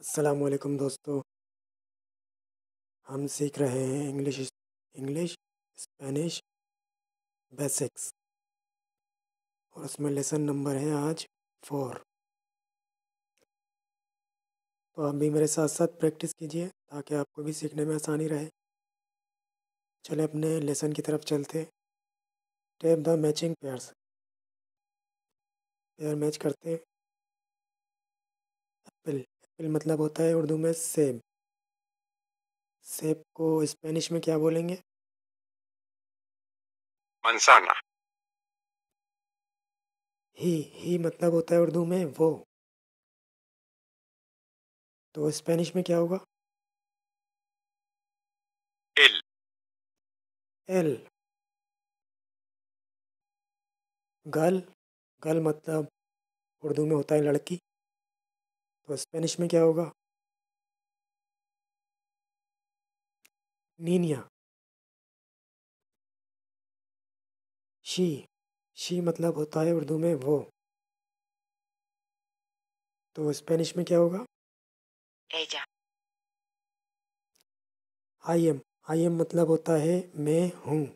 असलकुम दोस्तों। हम सीख रहे हैं इंग्लिश इंग्लिश स्पेनिश बेसिक्स और उसमें लेसन नंबर है आज फोर तो आप भी मेरे साथ साथ प्रैक्टिस कीजिए ताकि आपको भी सीखने में आसानी रहे। चले अपने लेसन की तरफ़ चलते tap the matching pairs pair match करते एप्पल मतलब होता है उर्दू में सेब। सेब को स्पेनिश में क्या बोलेंगे? Manzana, ही ही मतलब होता है उर्दू में वो। तो स्पेनिश में क्या होगा? L L girl. गर्ल मतलब उर्दू में होता है लड़की। तो स्पेनिश में क्या होगा? नीनिया। शी शी मतलब होता है उर्दू में वो। तो स्पेनिश में क्या होगा? Ella, I am I am मतलब होता है मैं हूँ।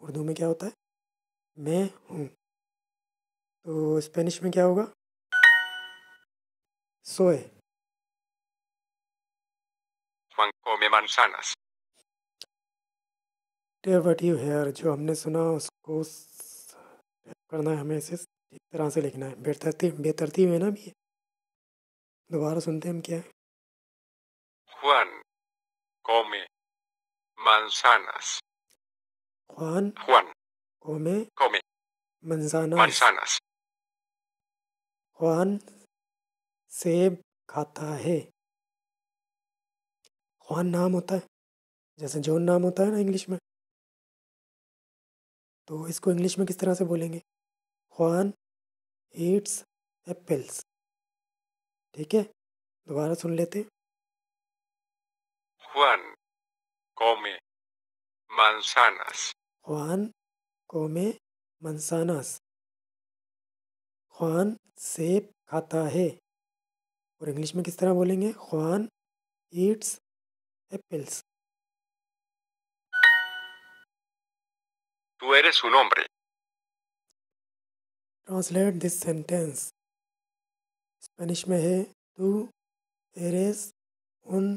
उर्दू में क्या होता है? मैं हूँ। तो स्पेनिश में क्या होगा? सोए। Juan come manzanas, what you hear जो हमने सुना उसको करना है हमें इसे ठीक तरह से लिखना है। बेतरतीब बेतरतीब है ना भी? दोबारा सुनते हैं हम क्या है। Juan come manzanas, ख्वान Juan कोमे come मंजाना manzanas, ख्वान सेब खाता है। ख्वान नाम होता है। जैसे जॉन नाम होता है ना इंग्लिश में। तो इसको इंग्लिश में किस तरह से बोलेंगे? Juan eats apples. ठीक है दोबारा सुन लेते हैं। Juan come manzanas, ख्वान कोमे मंसानास ख्वान सेब खाता है। और इंग्लिश में किस तरह बोलेंगे? Juan eats apples tú eres un hombre, translate this sentence Spanish में है तू एरेस उन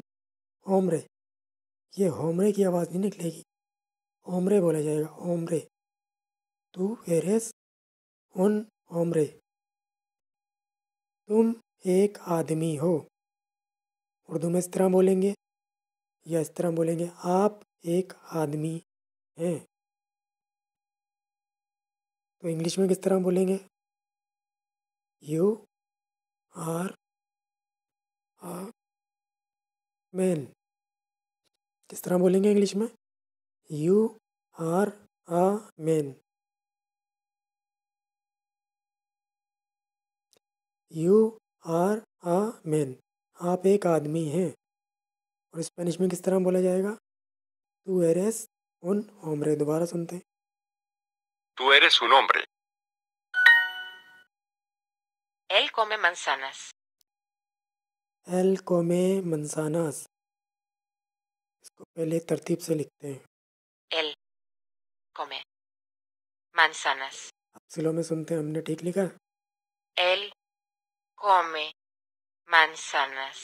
ओमरे ये होमरे की आवाज़ नहीं निकलेगी। ओमरे बोला जाएगा ओमरे तू एरेस उन ओमरे तुम एक आदमी हो। उर्दू में इस तरह बोलेंगे या इस तरह बोलेंगे, आप एक आदमी हैं। तो इंग्लिश में किस तरह बोलेंगे? यू आर अ मैन किस तरह बोलेंगे इंग्लिश में? You are a man you are a man आप एक आदमी हैं। और स्पेनिश में किस तरह बोला जाएगा? तू एरेस उन होमरे दोबारा सुनते हैं। tú eres un hombre, él come manzanas, एल कोमे मंसानास इसको पहले तरतीब से लिखते हैं। Él come manzanas, अफसलों में सुनते हैं। हमने ठीक लिखा? Come manzanas,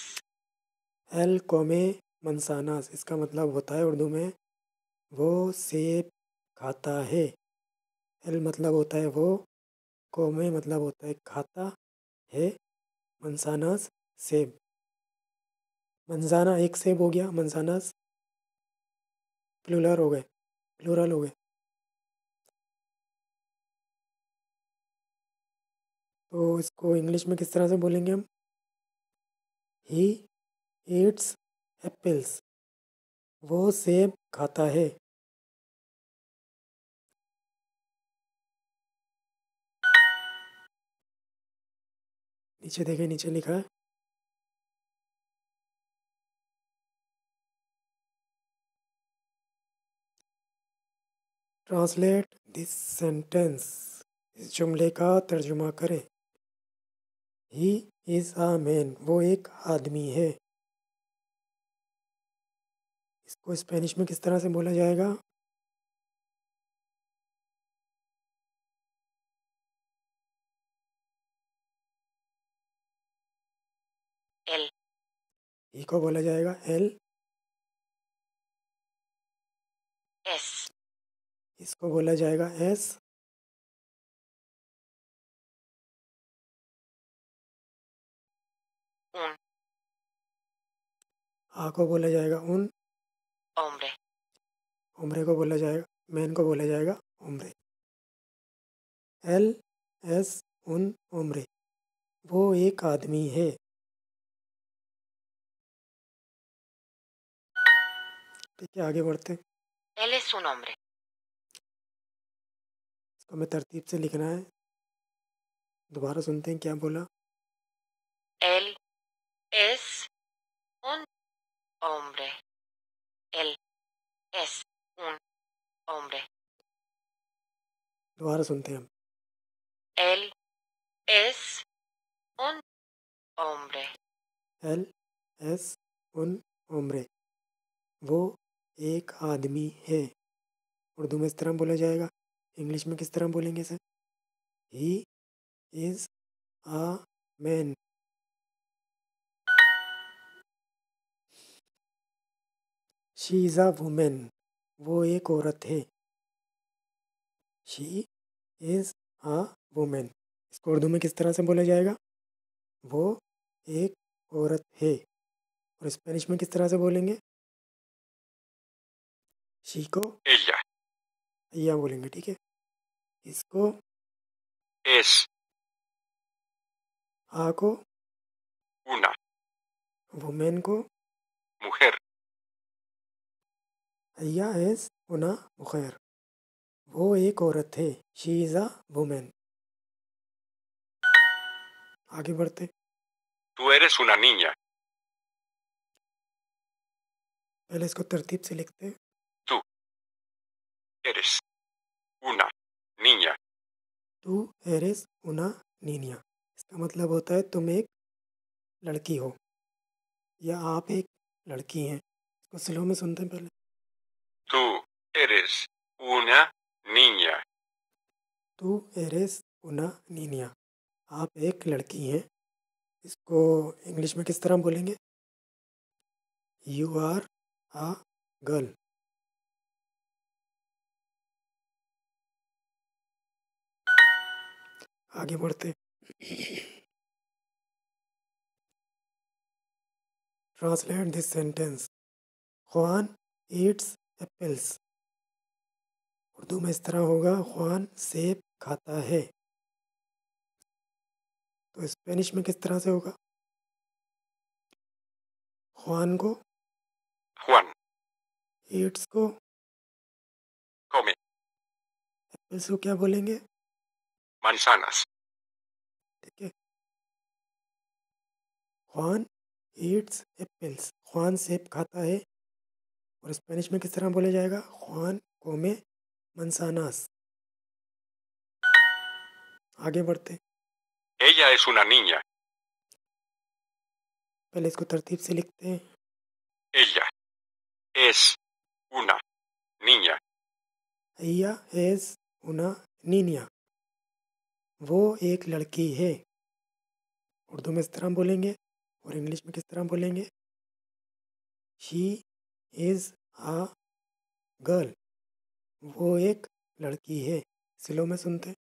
एल कोमे मंसानास इसका मतलब होता है उर्दू में वो सेब खाता है। एल मतलब होता है वो कोमे मतलब होता है खाता है मंसानास सेब। मंजाना एक सेब हो गया मंसानास प्लूरल हो गए प्लूरल हो गए। तो इसको इंग्लिश में किस तरह से बोलेंगे हम? ही ईट्स एप्पल्स वो सेब खाता है। नीचे देखें, नीचे लिखा है। ट्रांसलेट दिस सेंटेंस इस जुमले का तर्जुमा करें। ही इज़ आ मैन वो एक आदमी है। इसको स्पेनिश में किस तरह से बोला जाएगा? él, ही को बोला जाएगा एल। es, इसको बोला जाएगा एस un आ को बोला जाएगा उन hombre, उम्रे को बोला जाएगा मैन को बोला जाएगा उम्रे। एल एस उन उम्रे। वो एक आदमी है। ठीक है आगे बढ़ते हैं। él es un hombre, इसको हमें तरतीब से लिखना है। दोबारा सुनते हैं क्या बोला। él es un hombre, él es un hombre, दोबारा सुनते हैं él es un hombre, एल एस उन उम्रे वो एक आदमी है उर्दू में इस तरह बोला जाएगा इंग्लिश में किस तरह बोलेंगे sir he is a man she is a woman वो एक औरत है। शी इज़ आ वुमेन इसको उर्दू में किस तरह से बोला जाएगा? वो एक औरत है। और स्पेनिश में किस तरह से बोलेंगे? शी को ella, या बोलेंगे ठीक है? इसको es आ को una वुमेन को mujer, या एस उना मुखैर। वो एक औरत है शी इज़ आ वुमेन। आगे बढ़ते। tú eres una niña, पहले इसको तरतीब से लिखते हैं। तू eres una niña, तू एरिस उना नीनिया इसका मतलब होता है तुम एक लड़की हो या आप एक लड़की हैं। इसको स्लो में सुनते हैं पहले। Tú eres una niña, तू एरिस उना नीनिया आप एक लड़की हैं। इसको इंग्लिश में किस तरह बोलेंगे? यू आर आ गर्ल आगे बढ़ते translate this sentence Juan eats apples Urdu में इस तरह होगा ख्वान सेब खाता है। तो स्पेनिश में किस तरह से होगा? ख्वान को Juan, ईट्स को come एप्पल्स को क्या बोलेंगे? manzanas, ठीक है। ख्वान ईट्स एप्पल्स। ख्वान सेब खाता है। और स्पेनिश में किस तरह बोला जाएगा? ख्वान कोमे मनसानास आगे बढ़ते। Ella es una niña, पहले इसको तरतीब से लिखते हैं। Ella es una niña, अय्या एज उना नीनिया वो एक लड़की है। उर्दू में इस तरह बोलेंगे और इंग्लिश में किस तरह बोलेंगे? शी इज़ आ गर्ल वो एक लड़की है सिलो में सुनते हैं,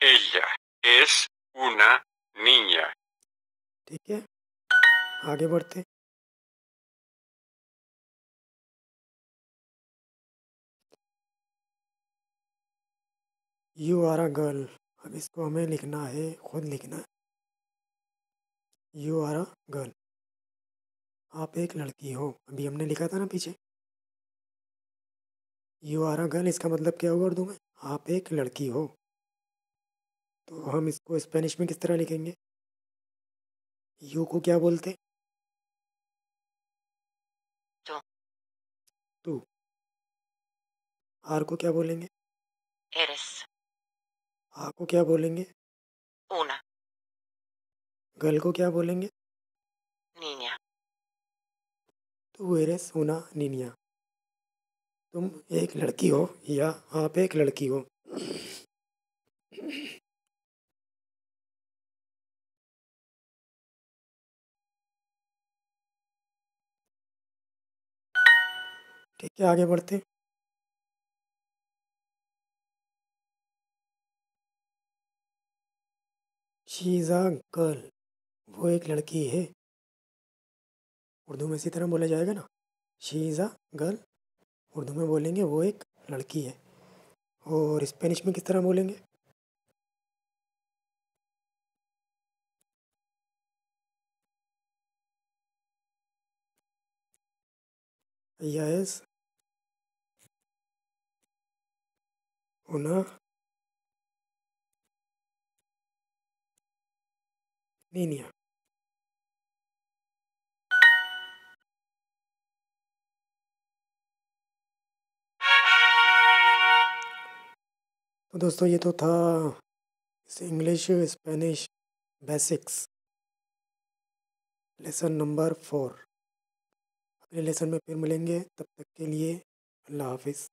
ella es una niña, ठीक है आगे बढ़ते यू आर अ गर्ल अब इसको हमें लिखना है खुद लिखना है। यू आर अ गर्ल आप एक लड़की हो। अभी हमने लिखा था ना पीछे। यू आर अ गर्ल इसका मतलब क्या हुआ उर्दू में? आप एक लड़की हो। तो हम इसको स्पेनिश में किस तरह लिखेंगे? यू को क्या बोलते? तू। आर को क्या बोलेंगे? Eres आ को क्या बोलेंगे? Una गर्ल को क्या बोलेंगे niña, तू एरेस una niña तुम एक लड़की हो या आप एक लड़की हो। ठीक है, आगे बढ़ते। शी इज़ अ गर्ल, वो एक लड़की है। उर्दू में इसी तरह बोला जाएगा ना? She is a girl Urdu में बोलेंगे वो एक लड़की है। और स्पेनिश में किस तरह बोलेंगे? Ella es दोस्तों, ये तो था English Spanish basics lesson number four अगले लेसन में फिर मिलेंगे। तब तक के लिए अल्लाह हाफिज़।